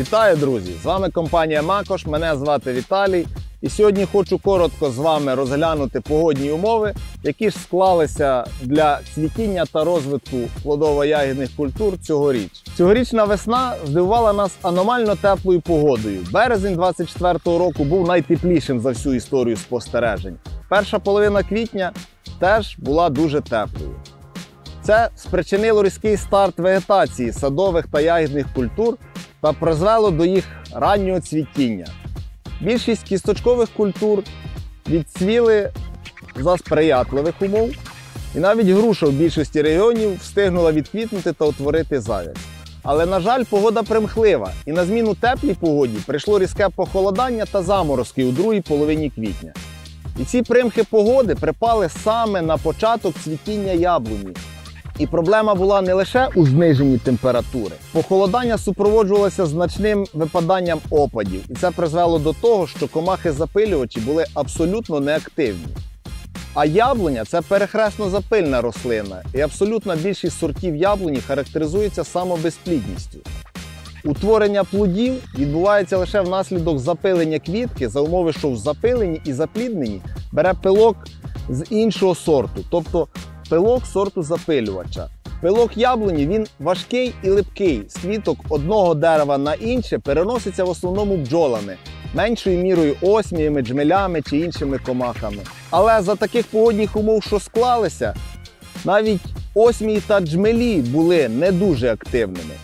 Вітаю, друзі! З вами компанія Макош. Мене звати Віталій. І сьогодні хочу коротко з вами розглянути погодні умови, які ж склалися для цвітіння та розвитку плодово-ягідних культур цьогоріч. Цьогорічна весна здивувала нас аномально теплою погодою. Березень 24-го року був найтеплішим за всю історію спостережень. Перша половина квітня теж була дуже теплою. Це спричинило різкий старт вегетації садових та ягідних культур та призвело до їх раннього цвітіння. Більшість кісточкових культур відцвіли за сприятливих умов, і навіть груша в більшості регіонів встигнула відквітнути та утворити завязь. Але, на жаль, погода примхлива, і на зміну теплій погоді прийшло різке похолодання та заморозки у другій половині квітня. І ці примхи погоди припали саме на початок цвітіння яблуні. І проблема була не лише у зниженні температури. Похолодання супроводжувалося значним випаданням опадів, і це призвело до того, що комахи-запилювачі були абсолютно неактивні. А яблуня це перехресно запильна рослина, і абсолютна більшість сортів яблуні характеризується самобезплідністю. Утворення плодів відбувається лише внаслідок запилення квітки за умови, що в запиленні і заплідненні бере пилок з іншого сорту, тобто пилок сорту запилювача. Пилок яблуні він важкий і липкий. З квіток одного дерева на інше переноситься в основному бджолами, меншою мірою осміями, джмелями чи іншими комахами. Але за таких погодних умов, що склалися, навіть осмії та джмелі були не дуже активними.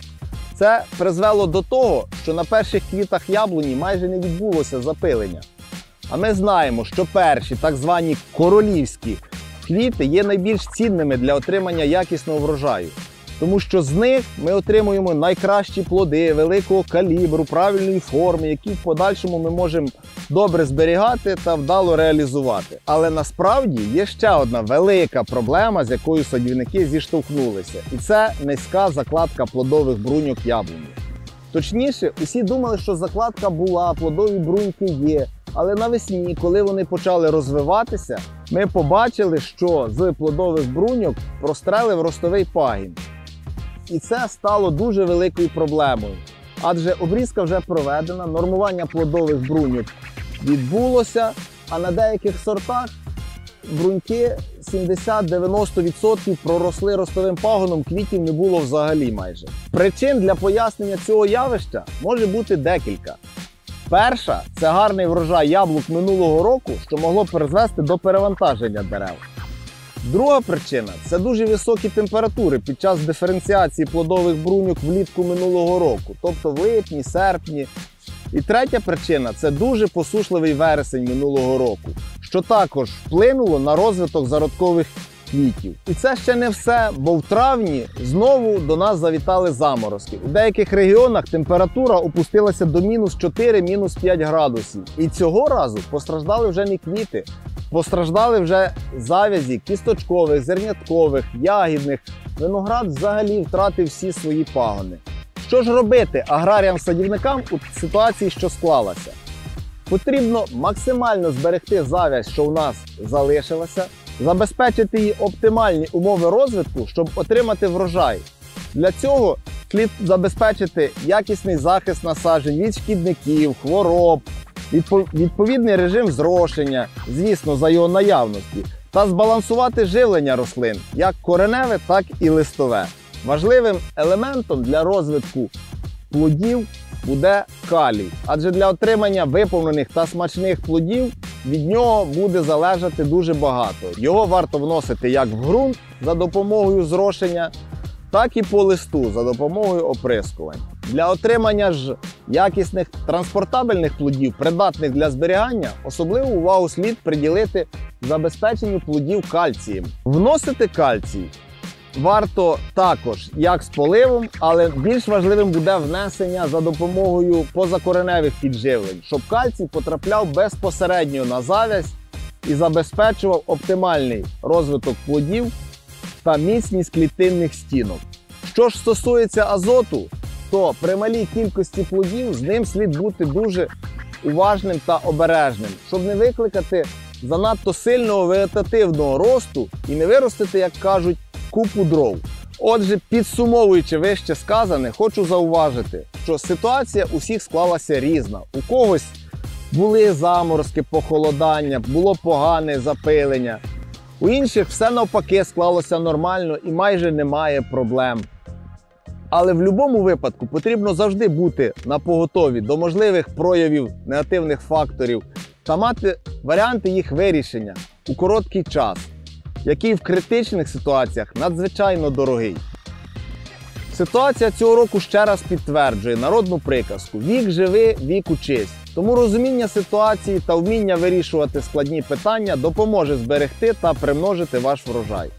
Це призвело до того, що на перших квітах яблуні майже не відбулося запилення. А ми знаємо, що перші так звані королівські квіти є найбільш цінними для отримання якісного врожаю, тому що з них ми отримуємо найкращі плоди великого калібру, правильної форми, які в подальшому ми можемо добре зберігати та вдало реалізувати. Але насправді є ще одна велика проблема, з якою садівники зіштовхнулися, і це низька закладка плодових бруньок яблуні. Точніше, усі думали, що закладка була, плодові бруньки є. Але навесні, коли вони почали розвиватися, ми побачили, що з плодових бруньок прострелив ростовий пагін. І це стало дуже великою проблемою. Адже обрізка вже проведена, нормування плодових бруньок відбулося, а на деяких сортах бруньки 70-90% проросли ростовим пагоном, квітів не було взагалі майже. Причин для пояснення цього явища може бути декілька. Перша це гарний врожай яблук минулого року, що могло призвести до перевантаження дерев. Друга причина це дуже високі температури під час диференціації плодових бруньок влітку минулого року, тобто в липні, серпні. І третя причина це дуже посушливий вересень минулого року, що також вплинуло на розвиток зародкових квітів. І це ще не все, бо в травні знову до нас завітали заморозки. У деяких регіонах температура опустилася до мінус 4, мінус 5 градусів. І цього разу постраждали вже не квіти, постраждали вже завязі кісточкових, зерняткових, ягідних. Виноград взагалі втратив всі свої пагони. Що ж робити аграріям-садівникам у ситуації, що склалася? Потрібно максимально зберегти завязь, що в нас залишилася, забезпечити їй оптимальні умови розвитку, щоб отримати врожай. Для цього слід забезпечити якісний захист насаджень від шкідників, хвороб, відповідний режим зрошення, звісно, за його наявності, та збалансувати живлення рослин як кореневе, так і листове. Важливим елементом для розвитку плодів буде калій, адже для отримання виповнених та смачних плодів від нього буде залежати дуже багато. Його варто вносити як в ґрунт за допомогою зрошення, так і по листу за допомогою оприскувань. Для отримання ж якісних транспортабельних плодів, придатних для зберігання, особливу увагу слід приділити забезпеченню плодів кальцієм. Вносити кальцій варто також як з поливом, але більш важливим буде внесення за допомогою позакореневих підживлень, щоб кальцій потрапляв безпосередньо на завязь і забезпечував оптимальний розвиток плодів та міцність клітинних стінок. Що ж стосується азоту, то при малій кількості плодів з ним слід бути дуже уважним та обережним, щоб не викликати занадто сильного вегетативного росту і не виростити, як кажуть, купу дров. Отже, підсумовуючи вище сказане, хочу зауважити, що ситуація у всіх склалася різна. У когось були заморозки, похолодання, було погане запилення. У інших все навпаки склалося нормально і майже немає проблем. Але в будь-якому випадку потрібно завжди бути на поготові до можливих проявів негативних факторів та мати варіанти їх вирішення у короткий час, який в критичних ситуаціях надзвичайно дорогий. Ситуація цього року ще раз підтверджує народну приказку: вік живи, вік учись. Тому розуміння ситуації та вміння вирішувати складні питання допоможе зберегти та примножити ваш врожай.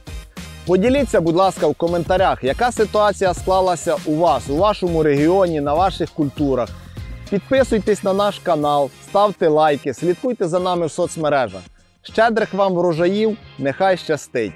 Поділіться, будь ласка, в коментарях, яка ситуація склалася у вас, у вашому регіоні, на ваших культурах. Підписуйтесь на наш канал, ставте лайки, слідкуйте за нами в соцмережах. Щедрих вам врожаїв, нехай щастить!